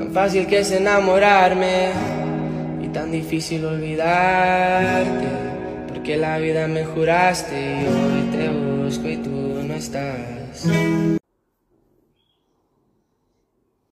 Tan fácil que es enamorarme y tan difícil olvidarte. Porque la vida me juraste y hoy te busco y tú no estás.